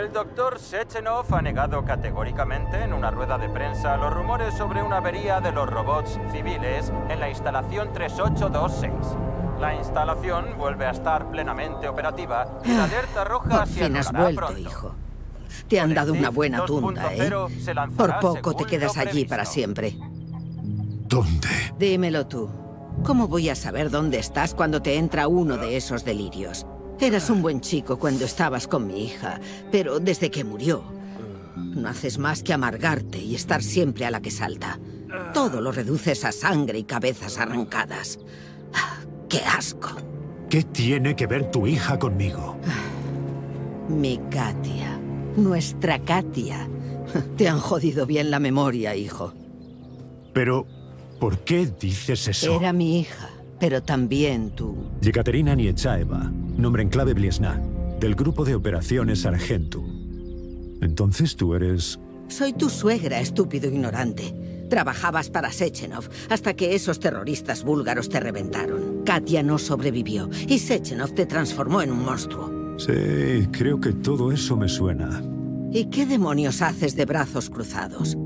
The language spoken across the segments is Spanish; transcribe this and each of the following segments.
El doctor Sechenov ha negado categóricamente en una rueda de prensa los rumores sobre una avería de los robots civiles en la instalación 3826. La instalación vuelve a estar plenamente operativa y la alerta roja Por se has vuelto, pronto. hijo. Te han dado una buena tunda, ¿eh? 2.0 se lanzará Por poco te quedas allí para siempre. ¿Dónde? Dímelo tú. ¿Cómo voy a saber dónde estás cuando te entra uno de esos delirios? Eras un buen chico cuando estabas con mi hija, pero desde que murió, no haces más que amargarte y estar siempre a la que salta. Todo lo reduces a sangre y cabezas arrancadas. ¡Qué asco! ¿Qué tiene que ver tu hija conmigo? Mi Katia. Nuestra Katia. Te han jodido bien la memoria, hijo. Pero, ¿por qué dices eso? Era mi hija, pero también tú. Yekaterina Niechaeva, nombre en clave Bliesna, del grupo de operaciones Argentum. Entonces tú eres... Soy tu suegra, estúpido ignorante. Trabajabas para Sechenov hasta que esos terroristas búlgaros te reventaron. Katia no sobrevivió y Sechenov te transformó en un monstruo. Sí, creo que todo eso me suena. ¿Y qué demonios haces de brazos cruzados?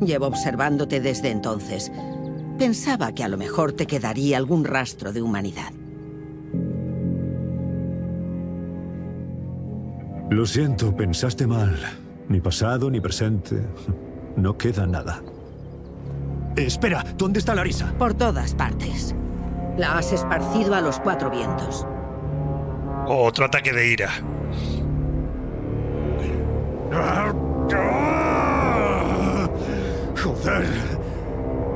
Llevo observándote desde entonces. Pensaba que a lo mejor te quedaría algún rastro de humanidad. Lo siento, pensaste mal. Ni pasado ni presente. No queda nada. Espera, ¿dónde está Larisa? Por todas partes. La has esparcido a los cuatro vientos. Otro ataque de ira. Joder.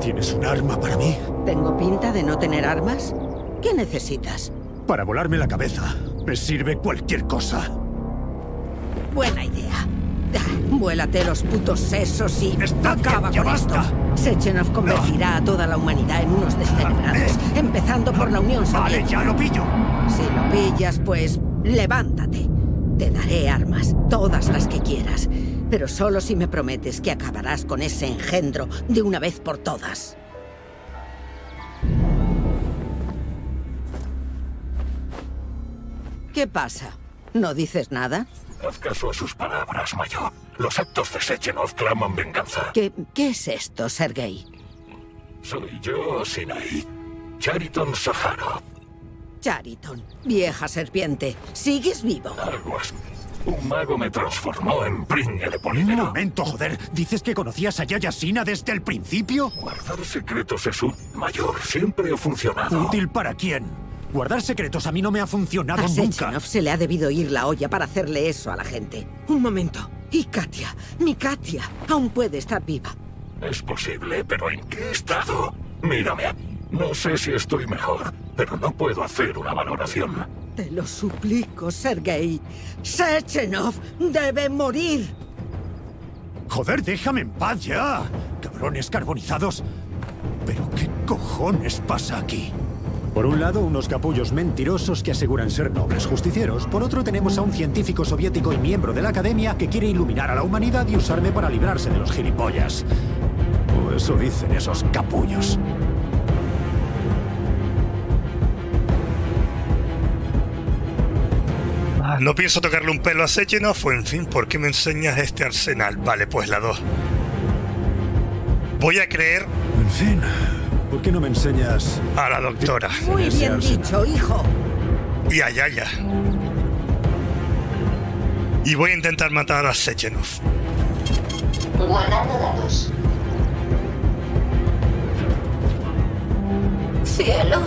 ¿Tienes un arma para mí? ¿Tengo pinta de no tener armas? ¿Qué necesitas? Para volarme la cabeza. Me sirve cualquier cosa. Buena idea. Ah, Vuélate los putos sesos y Está acaba ya con esto. Sechenov convertirá a toda la humanidad en unos descerebrados, empezando por la Unión Vale, Soviética. ya lo pillo. Si lo pillas, pues levántate. Te daré armas, todas las que quieras, pero solo si me prometes que acabarás con ese engendro de una vez por todas. ¿Qué pasa? ¿No dices nada? Haz caso a sus palabras, mayor. Los actos de Sechenov claman venganza. ¿Qué, qué es esto, Sergei? Soy yo, Sinai. Chariton Saharov. Chariton, vieja serpiente, ¿sigues vivo? Algo así. Un mago me transformó en pringue de Un polímero. momento, joder. ¿Dices que conocías a Yaya Sina desde el principio? Guardar secretos es un mayor. Siempre ha funcionado. ¿Útil para quién? Guardar secretos a mí no me ha funcionado A nunca. Se le ha debido ir la olla para hacerle eso a la gente. Un momento. ¿Y Katia? Mi Katia aún puede estar viva. Es posible, pero ¿en qué estado? Mírame. No sé si estoy mejor, pero no puedo hacer una valoración. Te lo suplico, Sergei. Sechenov debe morir. Joder, déjame en paz ya. Cabrones carbonizados. ¿Pero qué cojones pasa aquí? Por un lado, unos capullos mentirosos que aseguran ser nobles justicieros. Por otro, tenemos a un científico soviético y miembro de la academia que quiere iluminar a la humanidad y usarme para librarse de los gilipollas. O eso dicen esos capullos. No pienso tocarle un pelo a Sechenov, o en fin, ¿por qué me enseñas este arsenal? Vale, pues la 2. Voy a creer En fin, ¿por qué no me enseñas? a la doctora Muy bien arsenal. dicho, hijo. y a Yaya. Y voy a intentar matar a Sechenov. Guardando datos. Cielo,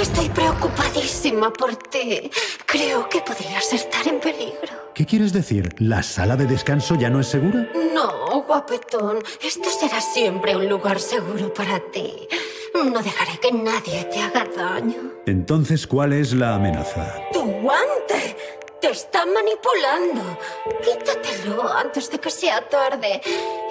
estoy preocupadísima por ti. Creo que podrías estar en peligro. ¿Qué quieres decir? ¿La sala de descanso ya no es segura? No, guapetón, esto será siempre un lugar seguro para ti. No dejaré que nadie te haga daño. Entonces, ¿cuál es la amenaza? ¡Tu guante! ¡Te está manipulando! Quítatelo antes de que sea tarde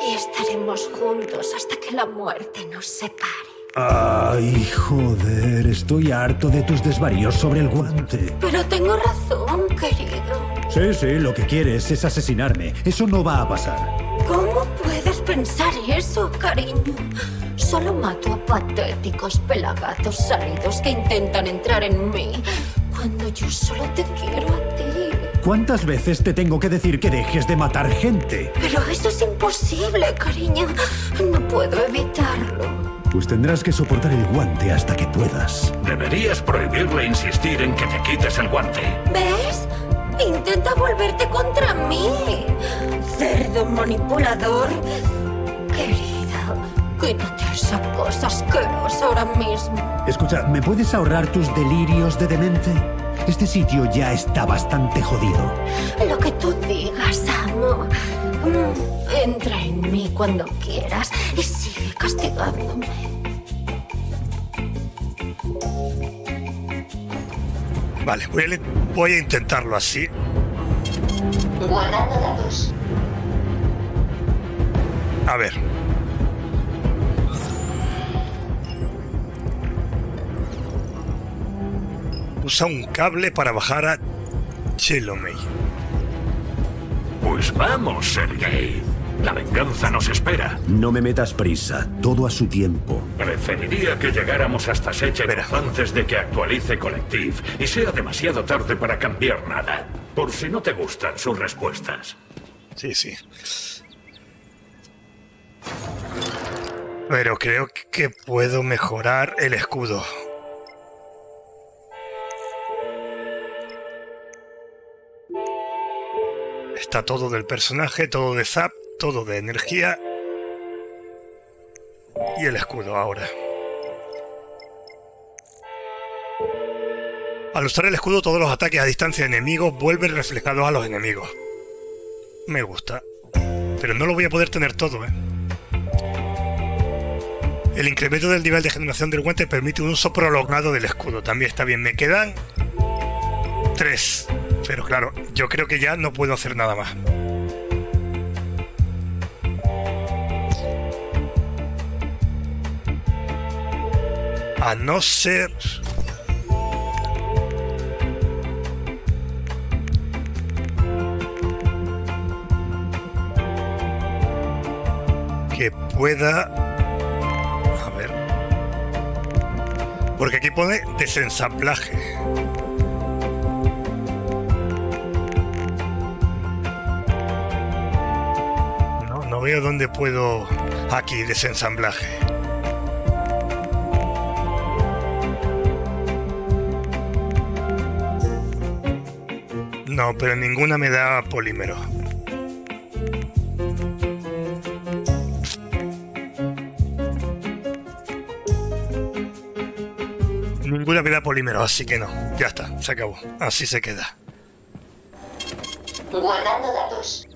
y estaremos juntos hasta que la muerte nos separe. Ay, joder, estoy harto de tus desvaríos sobre el guante. Pero tengo razón, querido. Sí, sí, lo que quieres es asesinarme. Eso no va a pasar. ¿Cómo puedes pensar eso, cariño? Solo mato a patéticos pelagatos salidos que intentan entrar en mí cuando yo solo te quiero a ti. ¿Cuántas veces te tengo que decir que dejes de matar gente? Pero eso es imposible, cariño. No puedo evitarlo. Pues tendrás que soportar el guante hasta que puedas. Deberías prohibirle insistir en que te quites el guante. ¿Ves? Intenta volverte contra mí. Cerdo manipulador. Querida, quítate esa cosa asquerosa ahora mismo. Escucha, ¿me puedes ahorrar tus delirios de demente? Este sitio ya está bastante jodido. Lo que tú digas, amo. Mm, Entra en mí cuando quieras y castigándome. Vale, voy a, voy a intentarlo así. Guardando datos. A ver. Usa un cable para bajar a Chelomey. Pues vamos, Sergei. La venganza nos espera. No me metas prisa, todo a su tiempo. Preferiría que llegáramos hasta Espera. antes de que actualice Collective y sea demasiado tarde para cambiar nada. Por si no te gustan sus respuestas. Sí, sí. Pero creo que puedo mejorar el escudo. Está todo del personaje, todo de zap, todo de energía. Y el escudo ahora. Al usar el escudo, todos los ataques a distancia de enemigos vuelven reflejados a los enemigos. Me gusta. Pero no lo voy a poder tener todo, ¿eh? El incremento del nivel de generación del guante permite un uso prolongado del escudo. También está bien. Me quedan... Tres. Pero claro, yo creo que ya no puedo hacer nada más. A no ser... que pueda... A ver. Porque aquí pone desensamblaje. No, no veo dónde puedo... Aquí, desensamblaje. No, pero ninguna me da polímero. Ninguna me da polímero, así que no. Ya está, se acabó. Así se queda. Guardando datos.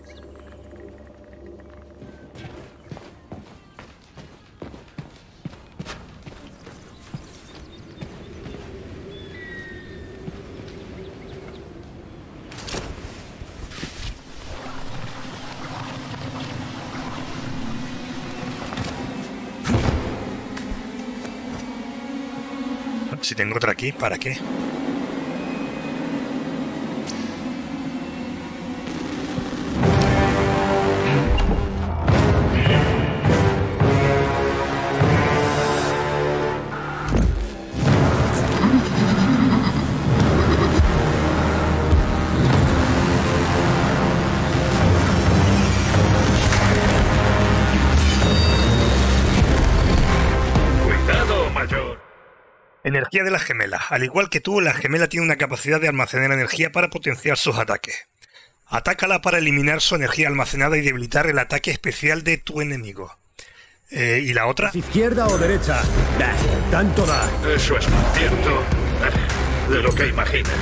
Si tengo otra aquí, ¿para qué? Energía de la gemela. Al igual que tú, la gemela tiene una capacidad de almacenar energía para potenciar sus ataques. Atácala para eliminar su energía almacenada y debilitar el ataque especial de tu enemigo. Eh, ¿Y la otra? ¿Izquierda o derecha? Da, tanto da. Eso es más cierto eh, de lo que imaginas.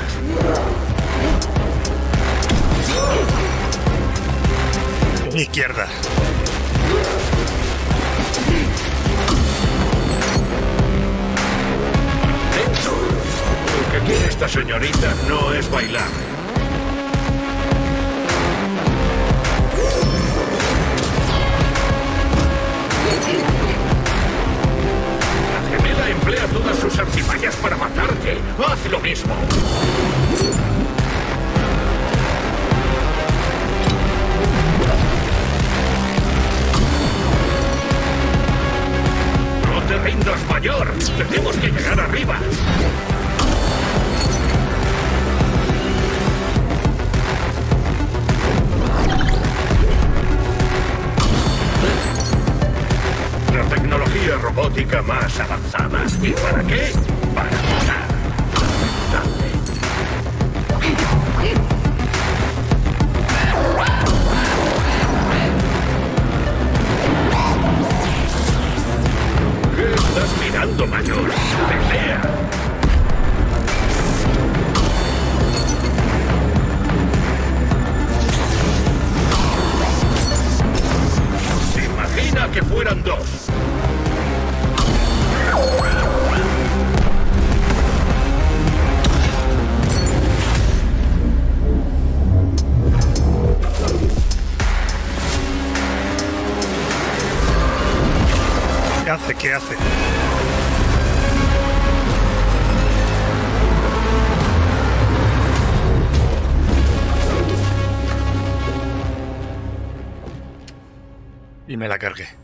Izquierda. Señorita no es bailar. La gemela emplea todas sus artimañas para matarte. Haz lo mismo. No te rindas, mayor. Tenemos que llegar arriba. Robótica más avanzada. ¿Y para qué? Para matar. ¿Qué estás mirando, mayor? ¡Pelea! Imagina que fueran dos. ¿Qué hace? ¿Qué hace? Y me la cargué.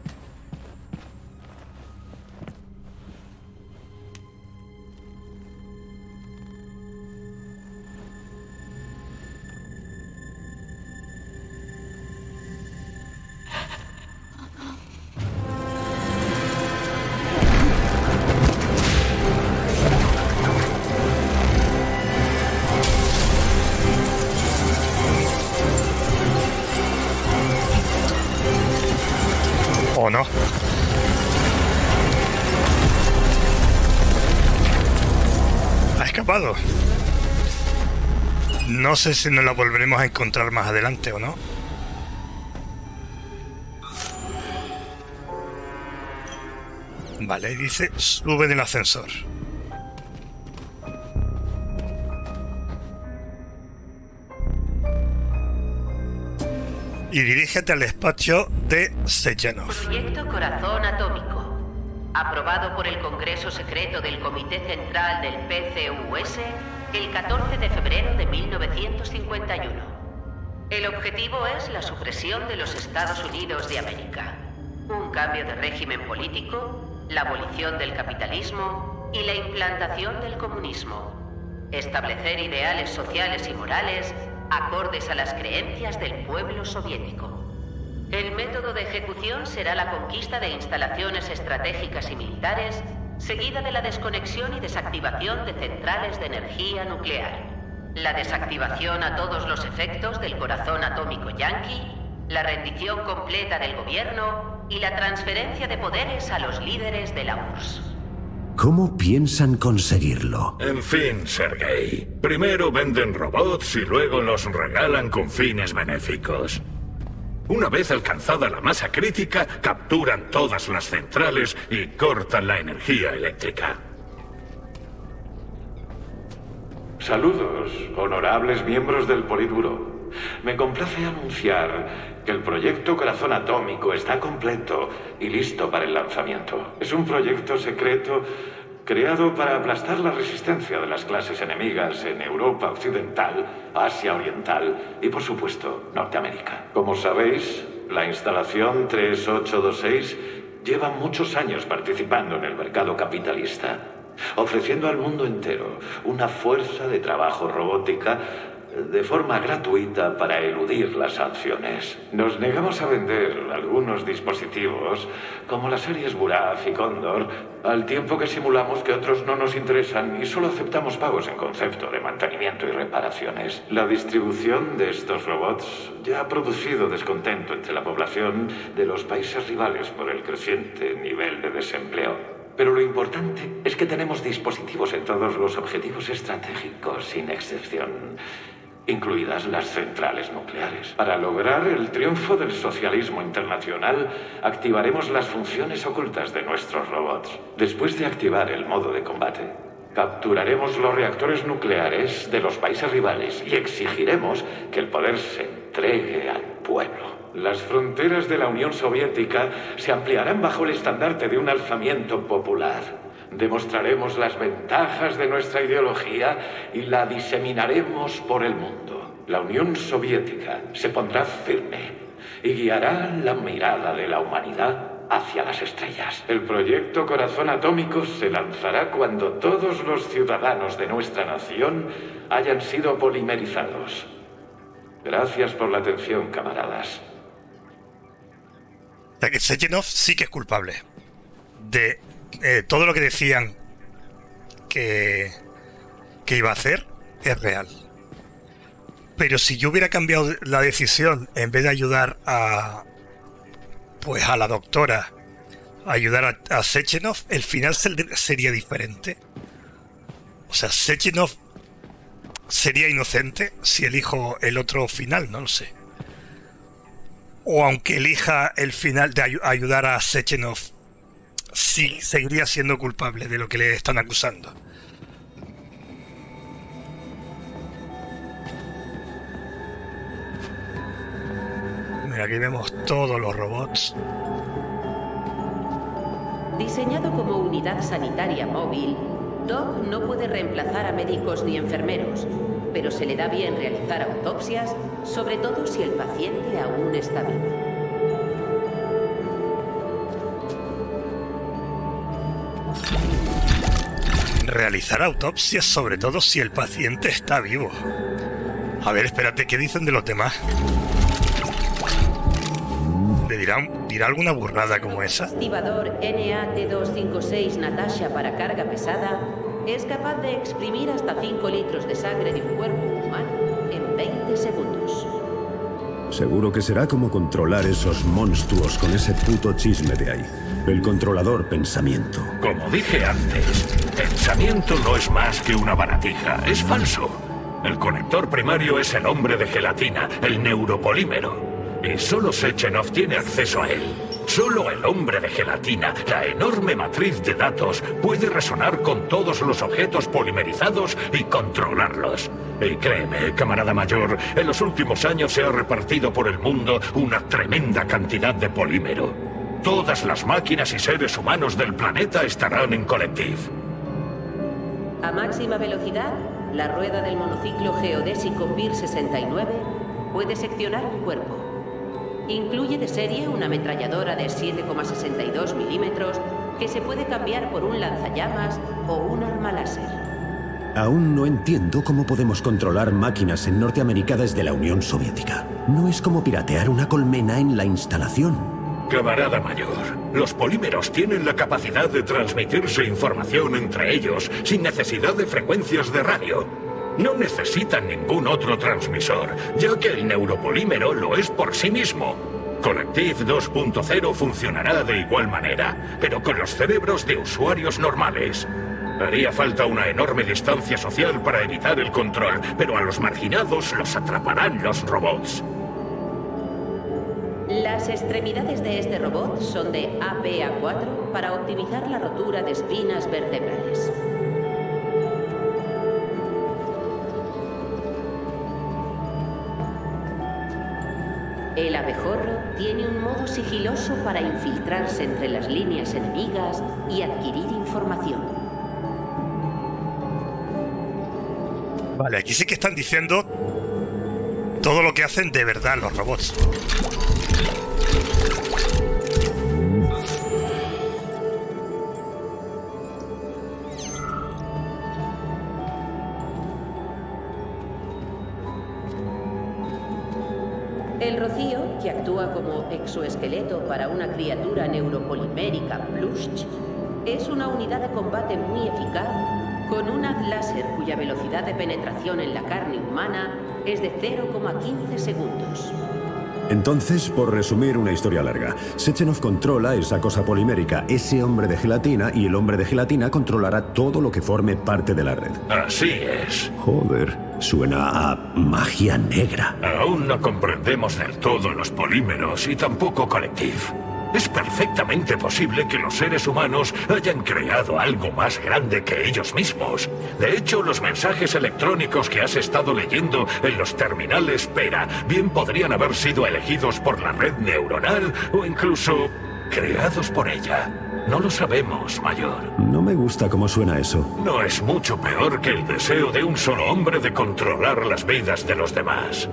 No sé si nos la volveremos a encontrar más adelante o no. Vale, dice sube del ascensor. Y dirígete al despacho de Sechenov. Proyecto Corazón Atómico. Aprobado por el Congreso Secreto del Comité Central del PCUS el 14 de febrero de 1951. El objetivo es la supresión de los Estados Unidos de América. Un cambio de régimen político, la abolición del capitalismo y la implantación del comunismo. Establecer ideales sociales y morales acordes a las creencias del pueblo soviético. El método de ejecución será la conquista de instalaciones estratégicas y militares, seguida de la desconexión y desactivación de centrales de energía nuclear. La desactivación a todos los efectos del corazón atómico yanqui, la rendición completa del gobierno y la transferencia de poderes a los líderes de la URSS. ¿Cómo piensan conseguirlo? En fin, Sergei. Primero venden robots y luego los regalan con fines benéficos. Una vez alcanzada la masa crítica, capturan todas las centrales y cortan la energía eléctrica. Saludos, honorables miembros del Politburo. Me complace anunciar que el proyecto Corazón Atómico está completo y listo para el lanzamiento. Es un proyecto secreto creado para aplastar la resistencia de las clases enemigas en Europa Occidental, Asia Oriental y, por supuesto, Norteamérica. Como sabéis, la instalación 3826 lleva muchos años participando en el mercado capitalista, ofreciendo al mundo entero una fuerza de trabajo robótica de forma gratuita para eludir las sanciones. Nos negamos a vender algunos dispositivos, como las series Buraf y Condor, al tiempo que simulamos que otros no nos interesan y solo aceptamos pagos en concepto de mantenimiento y reparaciones. La distribución de estos robots ya ha producido descontento entre la población de los países rivales por el creciente nivel de desempleo. Pero lo importante es que tenemos dispositivos en todos los objetivos estratégicos, sin excepción incluidas las centrales nucleares. Para lograr el triunfo del socialismo internacional, activaremos las funciones ocultas de nuestros robots. Después de activar el modo de combate, capturaremos los reactores nucleares de los países rivales y exigiremos que el poder se entregue al pueblo. Las fronteras de la Unión Soviética se ampliarán bajo el estandarte de un alzamiento popular. Demostraremos las ventajas de nuestra ideología y la diseminaremos por el mundo. La Unión Soviética se pondrá firme y guiará la mirada de la humanidad hacia las estrellas. El proyecto Corazón Atómico se lanzará cuando todos los ciudadanos de nuestra nación hayan sido polimerizados. Gracias por la atención, camaradas. Sechenov sí que es culpable. de eh, todo lo que decían que, que iba a hacer es real. Pero si yo hubiera cambiado la decisión en vez de ayudar a pues a la doctora a ayudar a, a Sechenov, el final sería diferente. O sea, Sechenov sería inocente si elijo el otro final, no lo sé. O aunque elija el final de ayudar a Sechenov, sí seguiría siendo culpable de lo que le están acusando. aquí vemos todos los robots. Diseñado como unidad sanitaria móvil, Doc no puede reemplazar a médicos ni enfermeros, pero se le da bien realizar autopsias, sobre todo si el paciente aún está vivo. Realizar autopsias, sobre todo si el paciente está vivo. A ver, espérate, ¿qué dicen de los demás? ¿Le dirá, alguna burrada como esa? El activador NAT256 Natasha para carga pesada es capaz de exprimir hasta 5 litros de sangre de un cuerpo humano en 20 segundos. Seguro que será como controlar esos monstruos con ese puto chisme de ahí. El controlador pensamiento. Como dije antes, pensamiento no es más que una baratija. Es falso. El conector primario es el hombre de gelatina, el neuropolímero. Y solo Sechenov tiene acceso a él. Solo el hombre de gelatina, la enorme matriz de datos, puede resonar con todos los objetos polimerizados y controlarlos. Y créeme, camarada mayor, en los últimos años se ha repartido por el mundo una tremenda cantidad de polímero. Todas las máquinas y seres humanos del planeta estarán en Collective. A máxima velocidad, la rueda del monociclo geodésico PIR 69 puede seccionar un cuerpo Incluye de serie una ametralladora de 7,62 milímetros que se puede cambiar por un lanzallamas o un arma láser. Aún no entiendo cómo podemos controlar máquinas en Norteamérica desde la Unión Soviética. No es como piratear una colmena en la instalación. Camarada mayor, los polímeros tienen la capacidad de transmitirse información entre ellos sin necesidad de frecuencias de radio. No necesitan ningún otro transmisor, ya que el neuropolímero lo es por sí mismo. Collective 2.0 funcionará de igual manera, pero con los cerebros de usuarios normales. Haría falta una enorme distancia social para evitar el control, pero a los marginados los atraparán los robots. Las extremidades de este robot son de APA4 para optimizar la rotura de espinas vertebrales. El abejorro tiene un modo sigiloso para infiltrarse entre las líneas enemigas y adquirir información. Vale, aquí sí que están diciendo todo lo que hacen de verdad los robots. Que actúa como exoesqueleto para una criatura neuropolimérica Plush, es una unidad de combate muy eficaz con un haz láser cuya velocidad de penetración en la carne humana es de 0,15 segundos. Entonces, por resumir una historia larga, Sechenov controla esa cosa polimérica, ese hombre de gelatina, y el hombre de gelatina controlará todo lo que forme parte de la red. Así es. Joder, suena a magia negra. Aún no comprendemos del todo los polímeros y tampoco Collective. Es perfectamente posible que los seres humanos hayan creado algo más grande que ellos mismos. De hecho, los mensajes electrónicos que has estado leyendo en los terminales Pera bien podrían haber sido elegidos por la red neuronal o incluso creados por ella. No lo sabemos, mayor. No me gusta cómo suena eso. No es mucho peor que el deseo de un solo hombre de controlar las vidas de los demás.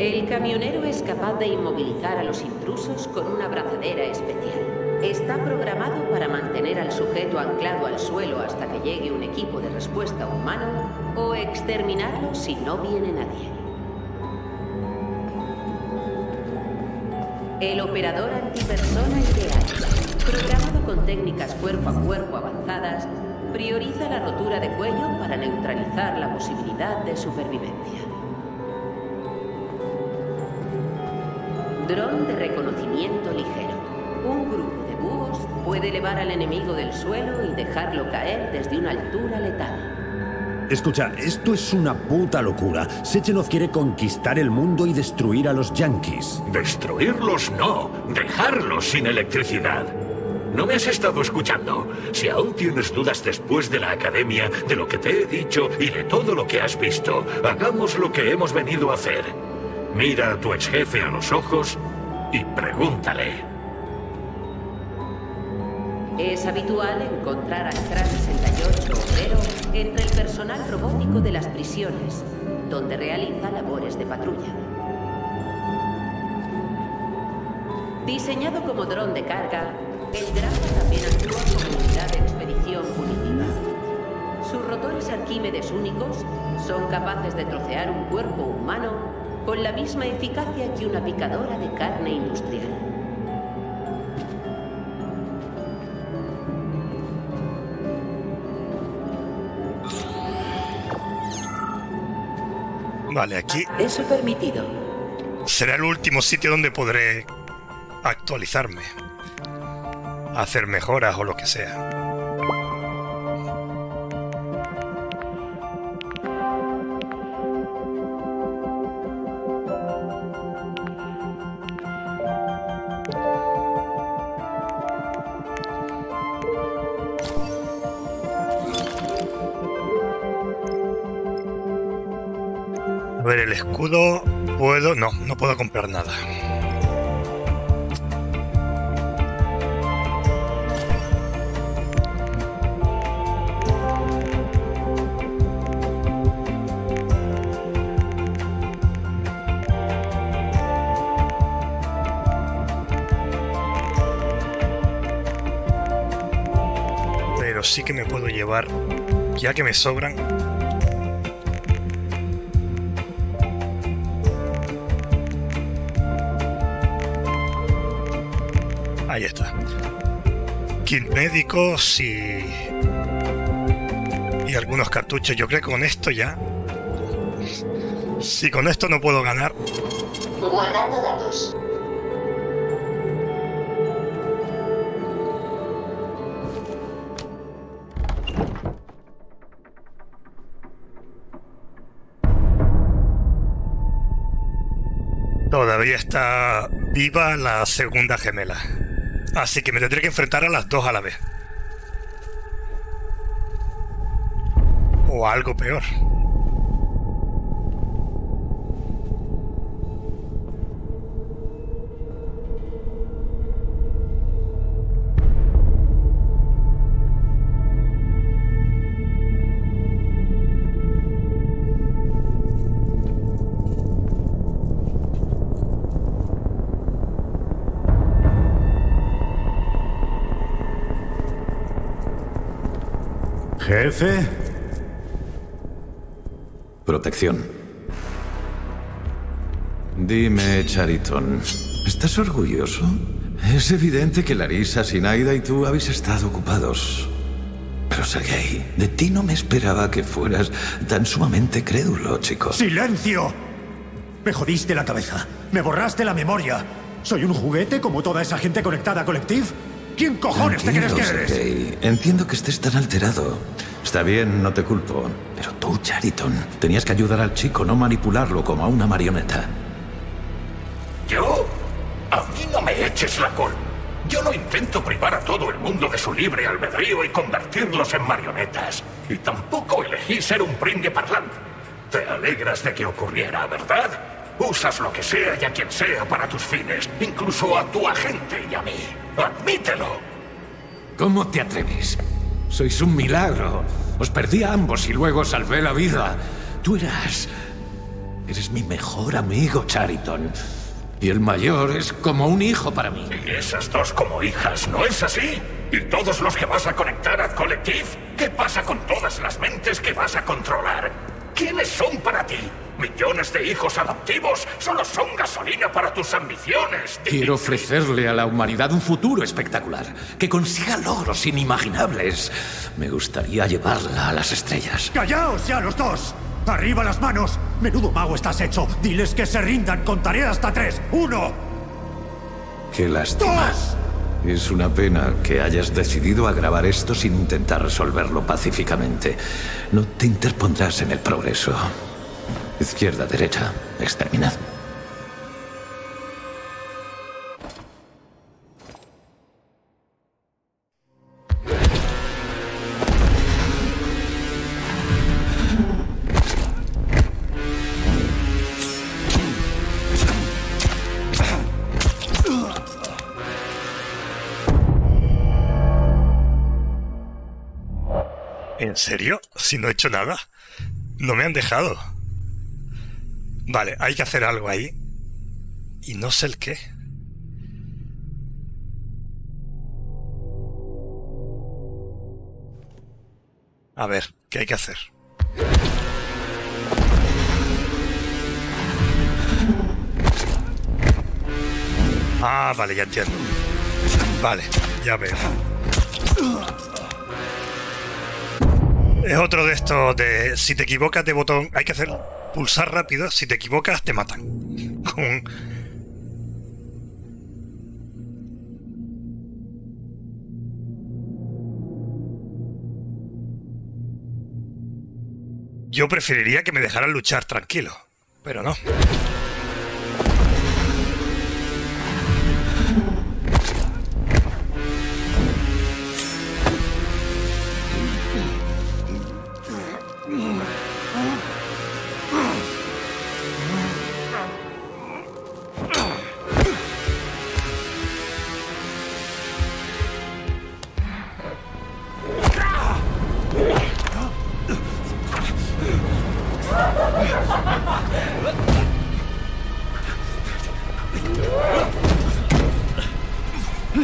El camionero es capaz de inmovilizar a los intrusos con una abrazadera especial. Está programado para mantener al sujeto anclado al suelo hasta que llegue un equipo de respuesta humano o exterminarlo si no viene nadie. El operador antipersona ideal. Programado con técnicas cuerpo a cuerpo avanzadas, prioriza la rotura de cuello para neutralizar la posibilidad de supervivencia. Dron de reconocimiento ligero. Un grupo de búhos puede elevar al enemigo del suelo y dejarlo caer desde una altura letal. Escucha, esto es una puta locura. Sechenov quiere conquistar el mundo y destruir a los yankees. Destruirlos no, dejarlos sin electricidad. ¿No me has estado escuchando? Si aún tienes dudas después de la academia, de lo que te he dicho y de todo lo que has visto, hagamos lo que hemos venido a hacer. Mira a tu ex jefe a los ojos y pregúntale. Es habitual encontrar al Tras 68 obrero entre el personal robótico de las prisiones, donde realiza labores de patrulla. Diseñado como dron de carga, el Grapa también actúa como unidad de expedición punitiva. Sus rotores Arquímedes únicos son capaces de trocear un cuerpo humano con la misma eficacia que una picadora de carne industrial. Vale, aquí Eso permitido. será el último sitio donde podré actualizarme. Hacer mejoras o lo que sea. Escudo puedo... No, no puedo comprar nada. Pero sí que me puedo llevar, ya que me sobran, Ahí está. Kit médicos y. Y algunos cartuchos. Yo creo que con esto ya. Si con esto no puedo ganar. Guardando datos. Todavía está viva la segunda gemela. Así que me tendré que enfrentar a las dos a la vez. O algo peor. Jefe, Protección. Dime, Chariton, ¿estás orgulloso? Es evidente que Larisa, Sinaida y tú habéis estado ocupados. Pero, Sergei, de ti no me esperaba que fueras tan sumamente crédulo, chico. ¡Silencio! Me jodiste la cabeza. Me borraste la memoria. ¿Soy un juguete como toda esa gente conectada a Collective? ¿Quién cojones te crees Tranquilo, que eres? Sergei. Entiendo que estés tan alterado. Está bien, no te culpo. Pero tú, Chariton, tenías que ayudar al chico, no manipularlo como a una marioneta. ¿Yo? A mí no me eches la col. Yo no intento privar a todo el mundo de su libre albedrío y convertirlos en marionetas. Y tampoco elegí ser un pringue parlante. Te alegras de que ocurriera, ¿verdad? Usas lo que sea y a quien sea para tus fines, incluso a tu agente y a mí. Admítelo. ¿Cómo te atreves? Sois un milagro. Os perdí a ambos y luego salvé la vida. Tú eras... Eres mi mejor amigo, Chariton. Y el mayor es como un hijo para mí. Y esas dos como hijas, ¿no es así? ¿Y todos los que vas a conectar a Collective? ¿Qué pasa con todas las mentes que vas a controlar? ¿Quiénes son para ti? Millones de hijos adoptivos solo son gasolina para tus ambiciones. Quiero ofrecerle a la humanidad un futuro espectacular, que consiga logros inimaginables. Me gustaría llevarla a las estrellas. ¡Callaos ya los dos! ¡Arriba las manos! Menudo mago estás hecho. Diles que se rindan. Contaré hasta tres. ¡Uno! Qué lástima. Es una pena que hayas decidido agravar esto sin intentar resolverlo pacíficamente. No te interpondrás en el progreso. Izquierda, derecha, exterminad. Serio? Si no he hecho nada. No me han dejado. Vale, hay que hacer algo ahí. Y no sé el qué. A ver, ¿qué hay que hacer? Ah, vale, ya entiendo. Vale, ya veo. Es otro de estos de si te equivocas de botón, hay que hacer pulsar rápido, si te equivocas te matan. Yo preferiría que me dejaran luchar tranquilo, pero no. A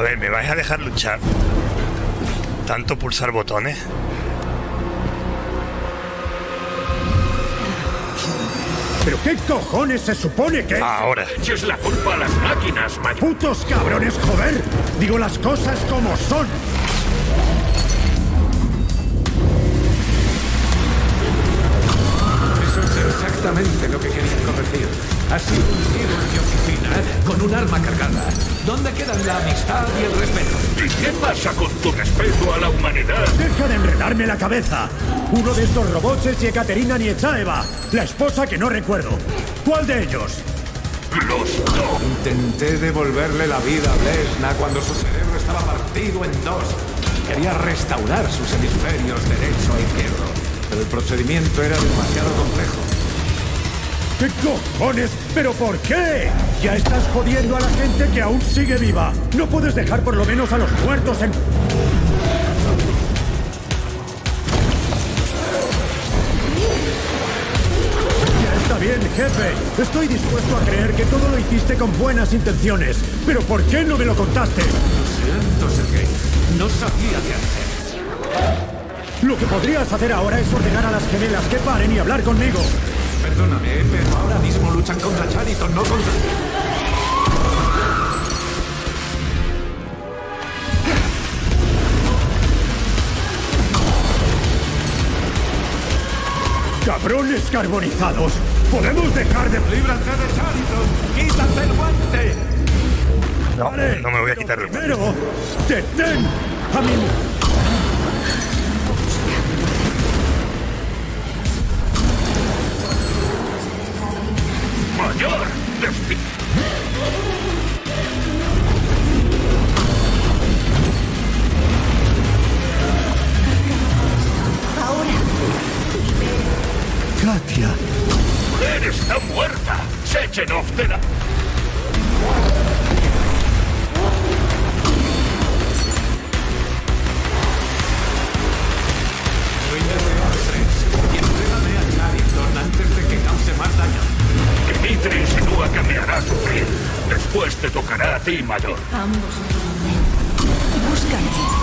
ver, ¿me vais a dejar luchar? ¿Tanto pulsar botones? ¿Pero qué cojones se supone que...? Ahora. Eches la culpa a las máquinas, mayor. ¡Putos cabrones, joder! Digo las cosas como son. Eso es exactamente lo que quería corregir. Ha sido un tiro en mi oficina con un arma cargada. ¿Dónde quedan la amistad y el respeto? ¿Y qué pasa con tu respeto a la humanidad? ¡Deja de enredarme la cabeza! Uno de estos robots es Yekaterina Nietzschaeva, la esposa que no recuerdo. ¿Cuál de ellos? Los dos. Intenté devolverle la vida a Blesna cuando su cerebro estaba partido en dos. Quería restaurar sus hemisferios derecho e izquierdo, pero el procedimiento era demasiado complejo. ¿Qué cojones? ¿Pero por qué? Ya estás jodiendo a la gente que aún sigue viva. No puedes dejar por lo menos a los muertos en... jefe. Estoy dispuesto a creer que todo lo hiciste con buenas intenciones. Pero ¿por qué no me lo contaste? Siento, Sergei. No sabía qué hacer. Lo que podrías hacer ahora es ordenar a las gemelas que paren y hablar conmigo. Perdóname, pero ahora mismo luchan contra Chariton, no contra... ¡Cabrones carbonizados! ¿Podemos dejar de... ¡Líbrate de Chariton! ¡Quítate el guante! No, Vale, no me voy a pero quitar el Primero, detén a mi... mujer está muerta. Sechenov te da... antes de que cause más daño. Dimitri insinúa que me hará sufrir. Después te tocará a ti, mayor. Ambos. Búscame.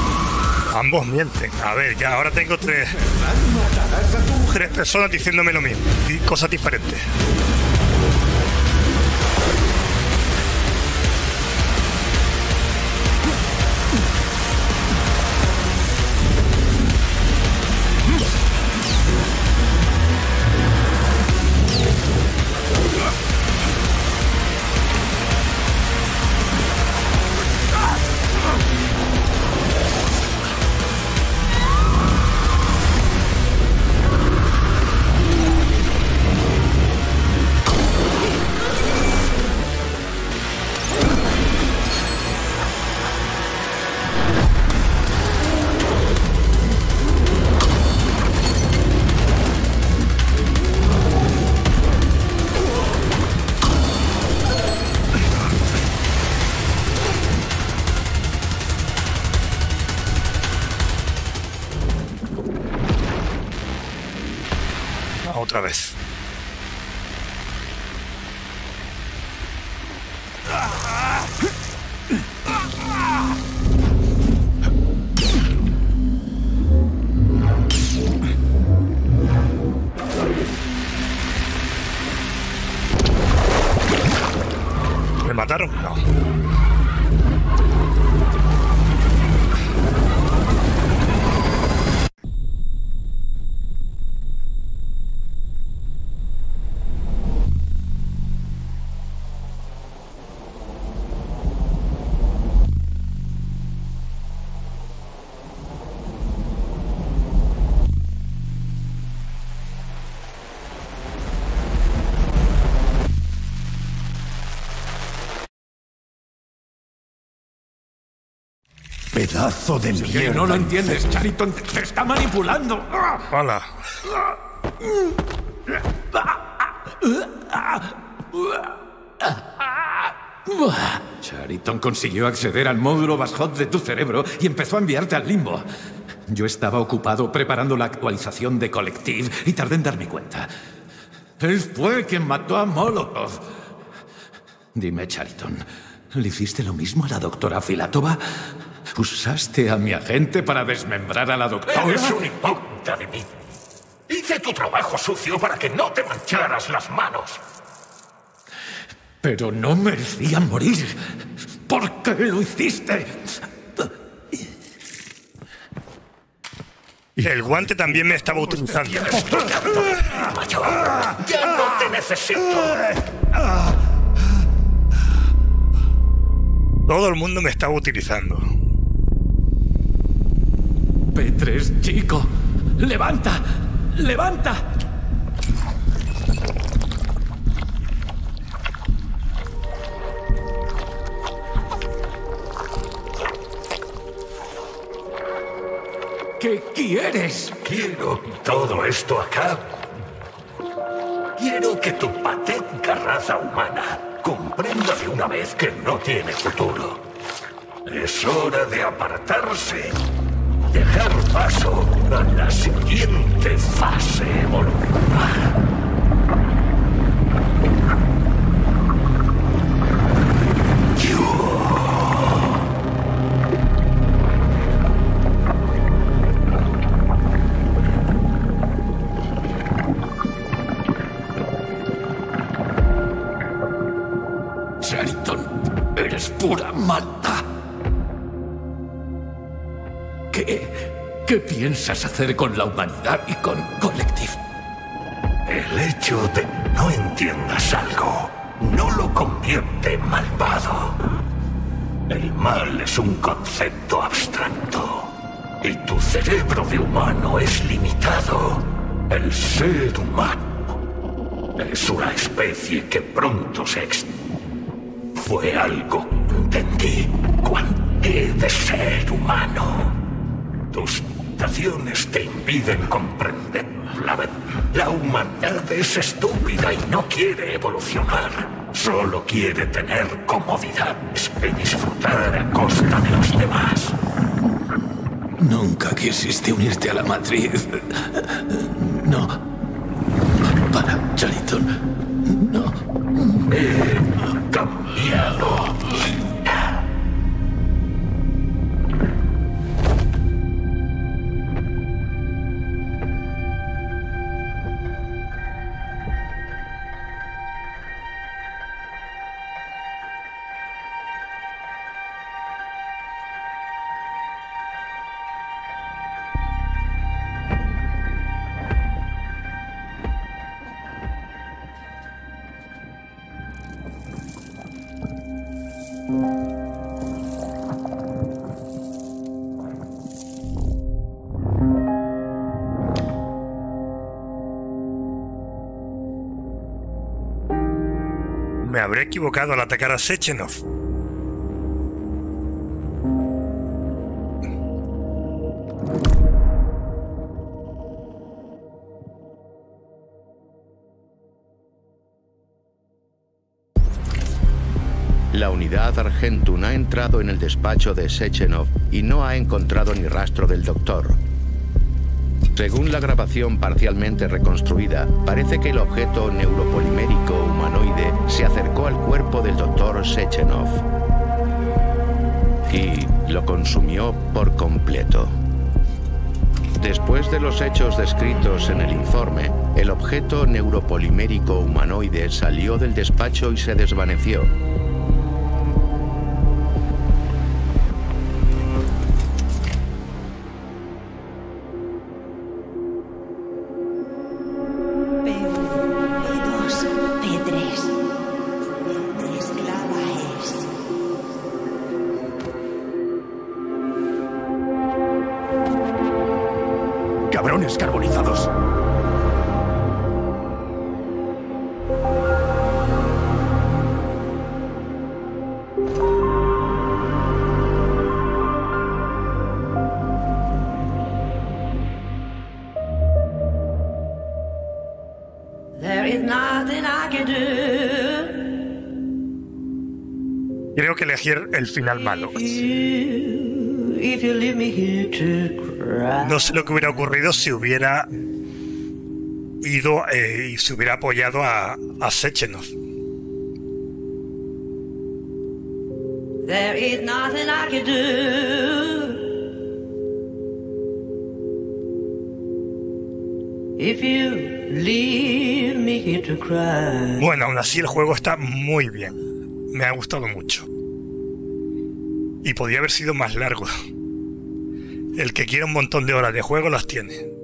Ambos mienten. A ver, ya ahora tengo tres. Tres personas diciéndome lo mismo. Y cosas diferentes. Pedazo de Que mierda. no lo entiendes, Chariton. Te, te está manipulando. Hola. Chariton consiguió acceder al módulo Bashot de tu cerebro y empezó a enviarte al limbo. Yo estaba ocupado preparando la actualización de Collective y tardé en darme cuenta. Él fue quien mató a Molotov. Dime, Chariton, ¿le hiciste lo mismo a la doctora Filatova? ¿Usaste a mi agente para desmembrar a la doctora? Eres un hipócrita de mí. Hice tu trabajo sucio para que no te mancharas las manos. Pero no merecían morir. ¿Por qué lo hiciste? El guante también me estaba utilizando. Ya no te necesito. Todo el mundo me estaba utilizando. Petres, chico. ¡Levanta! ¡Levanta! ¿Qué quieres? Quiero todo esto acabe. Quiero que tu patética raza humana comprenda de una vez que no tiene futuro. Es hora de apartarse. Dejar paso a la siguiente fase evolutiva. ¿Qué piensas hacer con la humanidad y con Collective? El hecho de que no entiendas algo no lo convierte en malvado. El mal es un concepto abstracto y tu cerebro de humano es limitado. El ser humano es una especie que pronto se ex... Fue algo que entendí cuando he de ser humano. Tus limitaciones te impiden comprender la verdad. La humanidad es estúpida y no quiere evolucionar. Solo quiere tener comodidades y disfrutar a costa de los demás. Nunca quisiste unirte a la matriz. No. Para, Chariton. No. He cambiado. Habré equivocado al atacar a Sechenov. La unidad Argentum ha entrado en el despacho de Sechenov y no ha encontrado ni rastro del doctor. Según la grabación parcialmente reconstruida, parece que el objeto neuropolimérico humanoide se acercó al cuerpo del doctor Sechenov y lo consumió por completo. Después de los hechos descritos en el informe, el objeto neuropolimérico humanoide salió del despacho y se desvaneció. Cabrones carbonizados. Creo que elegí el final malo. No sé lo que hubiera ocurrido si hubiera ido eh, y se hubiera apoyado a, a Sechenov. There is nothing I can do. If you leave me here to cry. Bueno, aún así el juego está muy bien. Me ha gustado mucho. Y podía haber sido más largo. El que quiera un montón de horas de juego las tiene.